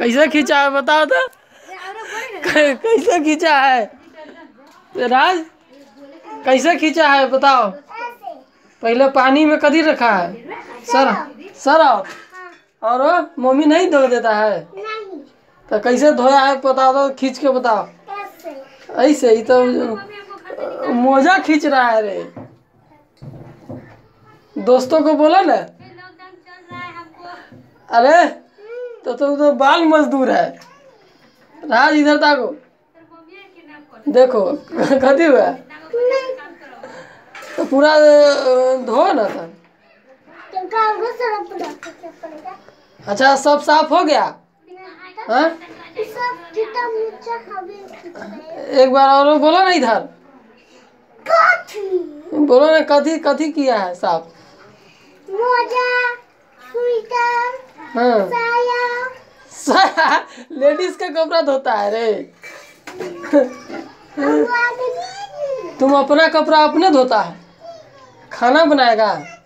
कैसे खींचा है बताओ तो। कैसे खींचा है? राज कैसे खींचा है बताओ। पहले पानी में कदी रखा है। सर सर और मम्मी नहीं धो देता है। नहीं। तो कैसे धोया है बताओ तो खींच के बताओ। ऐसे। ही तो मोजा खींच रहा है रे। दोस्तों को बोला ना? अरे तो तुम तो बाल मजदूर है। राज इधर ताको। देखो कथी हुआ? तो पूरा धो ना था। अच्छा सब साफ़ हो गया? हाँ? एक बार और बोलो ना इधर। बोलो ना कथी कथी किया है साफ़? मोजा स्वेटर हाँ। लेडीज़ का कपड़ा धोता है रे। तुम अपना कपड़ा अपने धोता है। खाना बनाएगा।